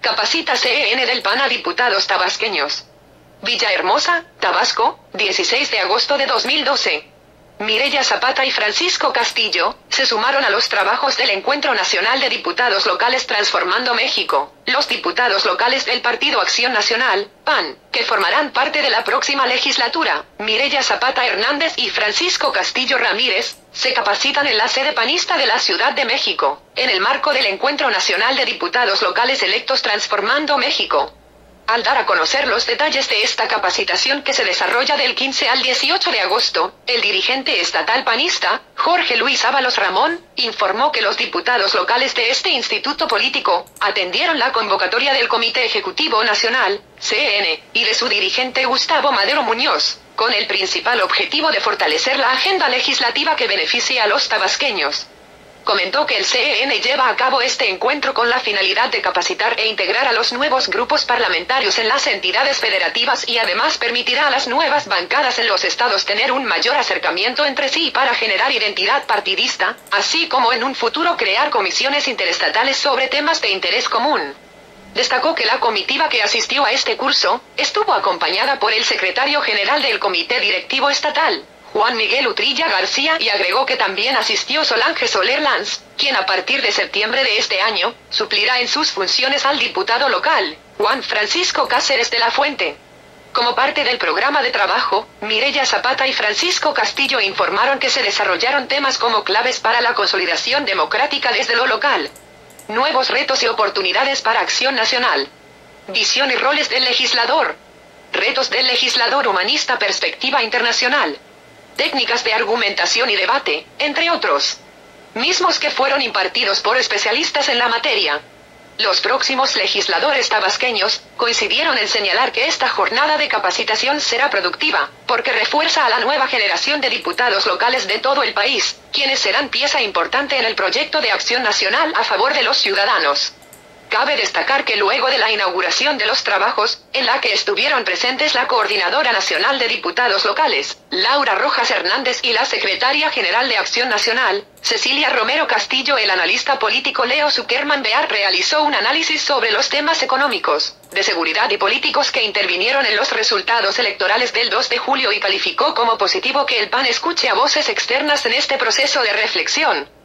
Capacita CEN del PAN a diputados tabasqueños. Villahermosa, Tabasco, 16 de agosto de 2012. Mireya Zapata y Francisco Castillo, se sumaron a los trabajos del Encuentro Nacional de Diputados Locales Transformando México, los diputados locales del Partido Acción Nacional, PAN, que formarán parte de la próxima legislatura, Mireya Zapata Hernández y Francisco Castillo Ramírez, se capacitan en la sede panista de la Ciudad de México, en el marco del Encuentro Nacional de Diputados Locales Electos Transformando México, al dar a conocer los detalles de esta capacitación que se desarrolla del 15 al 18 de agosto, el dirigente estatal panista, Jorge Luis Ábalos Ramón, informó que los diputados locales de este instituto político atendieron la convocatoria del Comité Ejecutivo Nacional, CN, y de su dirigente Gustavo Madero Muñoz, con el principal objetivo de fortalecer la agenda legislativa que beneficie a los tabasqueños comentó que el CEN lleva a cabo este encuentro con la finalidad de capacitar e integrar a los nuevos grupos parlamentarios en las entidades federativas y además permitirá a las nuevas bancadas en los estados tener un mayor acercamiento entre sí para generar identidad partidista, así como en un futuro crear comisiones interestatales sobre temas de interés común. Destacó que la comitiva que asistió a este curso, estuvo acompañada por el secretario general del Comité Directivo Estatal, Juan Miguel Utrilla García y agregó que también asistió Solange Soler Lanz, quien a partir de septiembre de este año, suplirá en sus funciones al diputado local, Juan Francisco Cáceres de la Fuente. Como parte del programa de trabajo, Mireya Zapata y Francisco Castillo informaron que se desarrollaron temas como claves para la consolidación democrática desde lo local. Nuevos retos y oportunidades para acción nacional. Visión y roles del legislador. Retos del legislador humanista perspectiva internacional técnicas de argumentación y debate, entre otros. Mismos que fueron impartidos por especialistas en la materia. Los próximos legisladores tabasqueños coincidieron en señalar que esta jornada de capacitación será productiva, porque refuerza a la nueva generación de diputados locales de todo el país, quienes serán pieza importante en el proyecto de acción nacional a favor de los ciudadanos. Cabe destacar que luego de la inauguración de los trabajos, en la que estuvieron presentes la Coordinadora Nacional de Diputados Locales, Laura Rojas Hernández y la Secretaria General de Acción Nacional, Cecilia Romero Castillo, el analista político Leo Zuckerman Bear realizó un análisis sobre los temas económicos, de seguridad y políticos que intervinieron en los resultados electorales del 2 de julio y calificó como positivo que el PAN escuche a voces externas en este proceso de reflexión.